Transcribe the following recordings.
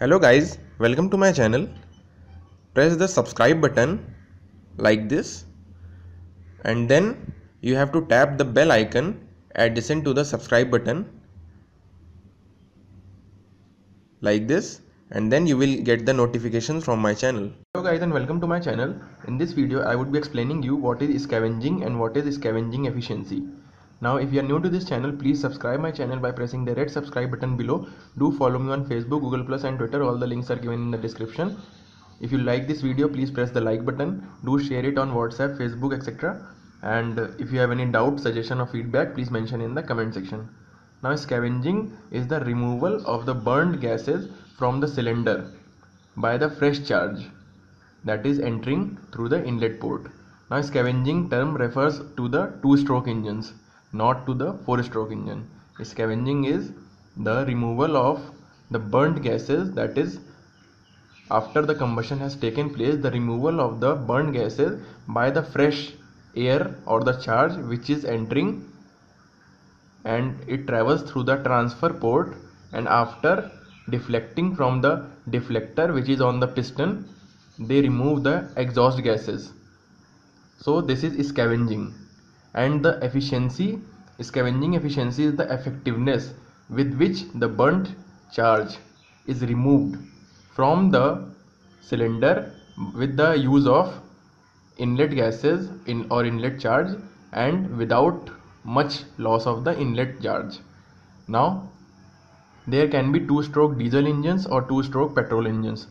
hello guys. Welcome to my channel. Press the subscribe button like this and then you have to tap the bell icon adjacent to the subscribe button like this and then you will get the notifications from my channel. Hello guys and welcome to my channel. In this video i would be explaining you what is scavenging and what is scavenging efficiency now if you are new to this channel please subscribe my channel by pressing the red subscribe button below. Do follow me on facebook google plus and twitter. All the links are given in the description. If you like this video please press the like button. Do share it on whatsapp facebook etc and if you have any doubt suggestion or feedback please mention in the comment section. Now scavenging is the removal of the burned gases from the cylinder by the fresh charge that is entering through the inlet port. Now scavenging term refers to the two stroke engines not to the four stroke engine. Scavenging is the removal of the burnt gases that is after the combustion has taken place the removal of the burnt gases by the fresh air or the charge which is entering and it travels through the transfer port and after deflecting from the deflector which is on the piston they remove the exhaust gases. So this is scavenging and the efficiency scavenging efficiency is the effectiveness with which the burnt charge is removed from the cylinder with the use of inlet gases in or inlet charge and without much loss of the inlet charge. Now there can be two stroke diesel engines or two stroke petrol engines.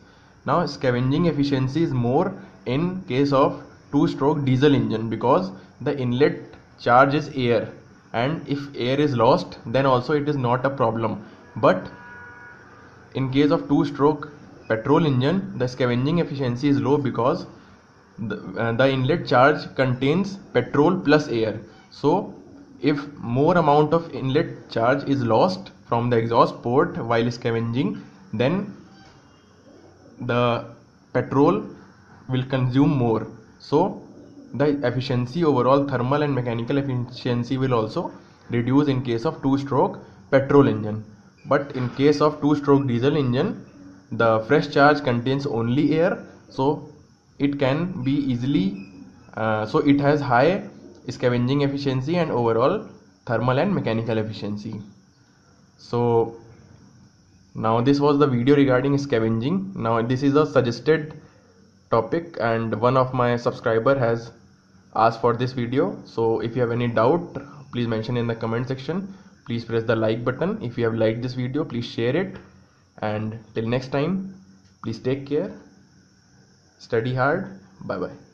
Now scavenging efficiency is more in case of two stroke diesel engine because the inlet charge is air. And if air is lost then also it is not a problem. But in case of two stroke petrol engine the scavenging efficiency is low because the, uh, the inlet charge contains petrol plus air. So if more amount of inlet charge is lost from the exhaust port while scavenging then the petrol will consume more so the efficiency overall thermal and mechanical efficiency will also reduce in case of two stroke petrol engine. But in case of two stroke diesel engine the fresh charge contains only air so it can be easily uh, so it has high scavenging efficiency and overall thermal and mechanical efficiency. So now this was the video regarding scavenging. Now this is a suggested topic and one of my subscriber has asked for this video. So if you have any doubt please mention in the comment section. Please press the like button. If you have liked this video please share it. And till next time please take care. Study hard. Bye bye